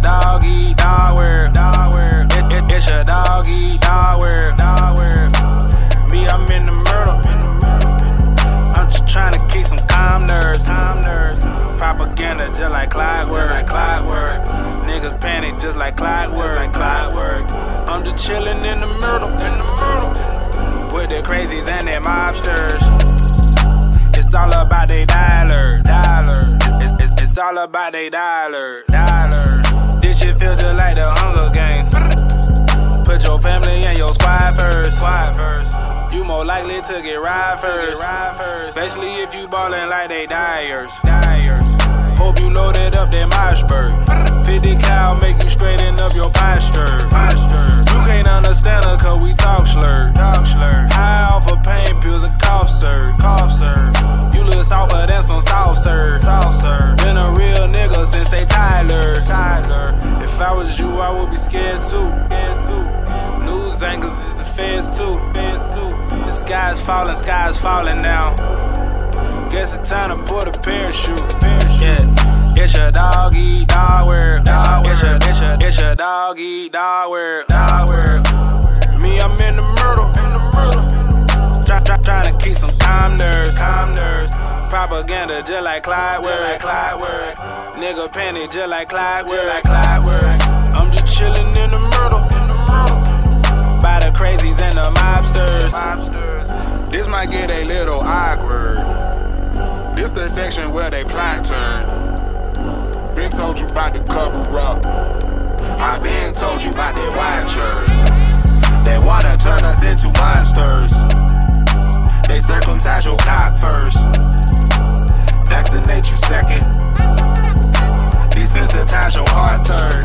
dog eat dog world. Dog world. It, it, it's a dog eat dog world. Dog world. Me, I'm in the myrtle. I'm just trying to keep some calm nerves. Calm nerves. Propaganda just like clockwork. Like clockwork. Niggas panic just like clockwork. Like clockwork. I'm just chilling in the myrtle. In the myrtle. With the crazies and their mobsters. It's all about they dollar, dollar. It's, it's, it's, it's all about they dollar, dollar. This shit feel just like the Hunger Games. Put your family and your squad first, squad first. You more likely to get ride first, ride first. Especially if you ballin' like they dyers, dyers. Hope you loaded up that Mossberg. Scared too. News anchors is the feds too. The sky's falling, sky's falling now. Guess it's time to put a parachute. Yeah. It's your dog eat dog world. It's your, it's your, it's your dog eat dog world. Me, I'm in the myrtle. In the myrtle. Try, try, trying to keep some calm nerves. Calm nerves. Propaganda just like clockwork. Like clockwork. Nigga panic just like clockwork. Like clockwork. I'm This the section where they plot turn. Been told you about the cover up. I been told you about their watchers. They wanna turn us into monsters. They circumcise your cock first. Vaccinate you second. Desensitize your heart turn.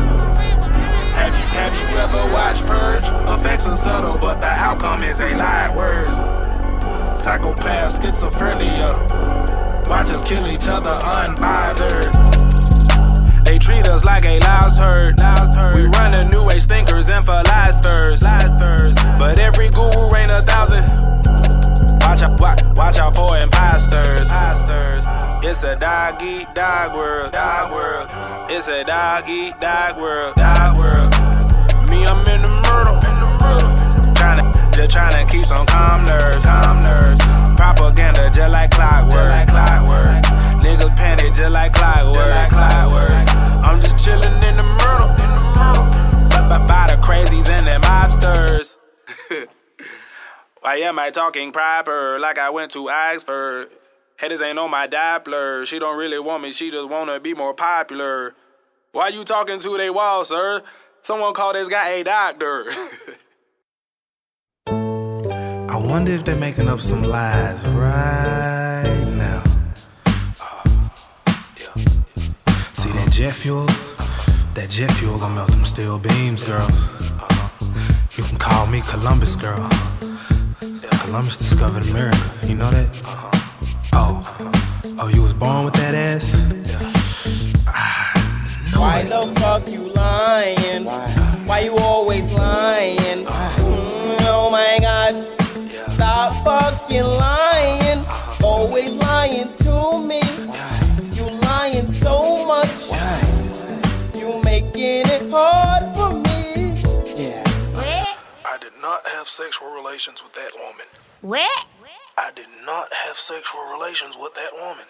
Have you, have you ever watched Purge? Effects are subtle, but the outcome is a lie words. Psychopath, schizophrenia. Each other unbothered. They treat us like a louse herd. We run the new age thinkers and philosophers. But every guru ain't a thousand. Watch out, watch, watch out for imposters. It's a dog eat dog world. Dog world. It's a dog eat dog world. Dog world. Me, I'm in the Why am I talking proper like I went to Oxford? Haters ain't on my Doppler. She don't really want me, she just wanna be more popular. Why you talking to they wall, sir? Someone call this guy a doctor. I wonder if they're making up some lies right now. Uh, yeah. See that jet fuel? That jet fuel gonna melt them steel beams, girl. Uh, you can call me Columbus, girl. Columbus discovered America. You know that? Uh-huh. Oh, oh, you was born with that ass? Yeah. Why the fuck you lying? Why, Why you always lying? Mm, oh my gosh. Stop fucking lying. Always lying sexual relations with that woman. What? I did not have sexual relations with that woman.